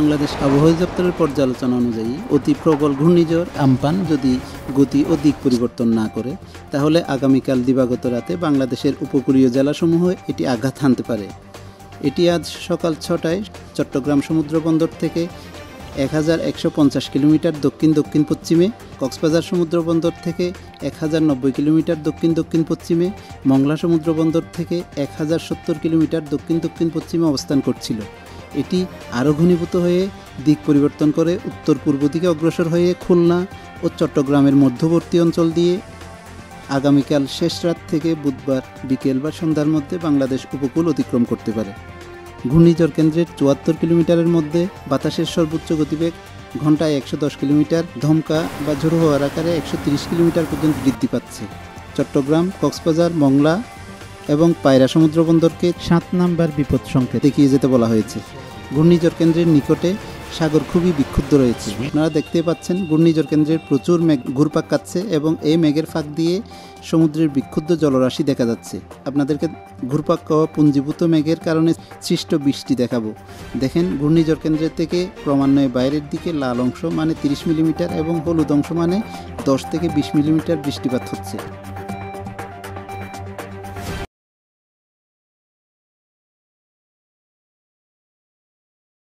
বাংলাদেশ আবহাওয়া দপ্তরের পর্যালোচনা অনুযায়ী অতি প্রবল ঘূর্ণিঝড় আমপান যদি গতি ও দিক পরিবর্তন না করে, তাহলে আগামীকাল দিবাগত রাতে বাংলাদেশের উপকূলীয় জেলাসমূহ এটি আঘাত হানতে পারে। এটি আজ সকাল ছটায় চট্টগ্রাম সমুদ্র বন্দর থেকে এক হাজার একশো পঞ্চাশ কিলোমিটার দক্ষিণ দক্ষিণ পশ্চিমে, কক্সবাজার সমুদ্র বন্দর থেকে এক হাজার নব্বই কিলোমিটার দক্ষিণ দক্ষিণ পশ্চিমে, মংলা সমুদ্র বন্দর থেকে এক হাজার সত্তর কিলোমিটার দক্ষিণ দক্ষিণ পশ্চিমে অবস্থান করছিল। এটি আরও ঘনীভূত হয়ে দিক পরিবর্তন করে উত্তর পূর্ব দিকে অগ্রসর হয়ে খুলনা ও চট্টগ্রামের মধ্যবর্তী অঞ্চল দিয়ে আগামীকাল শেষ রাত থেকে বুধবার বিকেল বা সন্ধ্যার মধ্যে বাংলাদেশ উপকূল অতিক্রম করতে পারে। ঘূর্ণিঝড় কেন্দ্রের চুয়াত্তর কিলোমিটারের মধ্যে বাতাসের সর্বোচ্চ গতিবেগ ঘন্টায় একশো দশ কিলোমিটার, ধমকা বা ঝোড়ো হওয়ার আকারে একশো তিরিশ কিলোমিটার পর্যন্ত বৃদ্ধি পাচ্ছে। চট্টগ্রাম, কক্সবাজার, মংলা এবং পায়রা সমুদ্র বন্দরকে সাত নাম্বার বিপদ সংকেত দেখিয়ে যেতে বলা হয়েছে। ঘূর্ণিঝড় কেন্দ্রের নিকটে সাগর খুবই বিক্ষুব্ধ রয়েছে। আপনারা দেখতে পাচ্ছেন, ঘূর্ণিঝড় কেন্দ্রের প্রচুর মেঘ ঘুরপাক কাচ্ছে এবং এই মেঘের ফাঁক দিয়ে সমুদ্রের বিক্ষুব্ধ জলরাশি দেখা যাচ্ছে। আপনাদেরকে ঘুরপাক খাওয়া পুঞ্জীভূত মেঘের কারণে সৃষ্ট বৃষ্টি দেখাবো। দেখেন, ঘূর্ণিঝড় কেন্দ্রের থেকে ক্রমান্বয়ে বাইরের দিকে লাল অংশ মানে তিরিশ মিলিমিটার এবং হলুদ অংশ মানে দশ থেকে বিশ মিলিমিটার বৃষ্টিপাত হচ্ছে।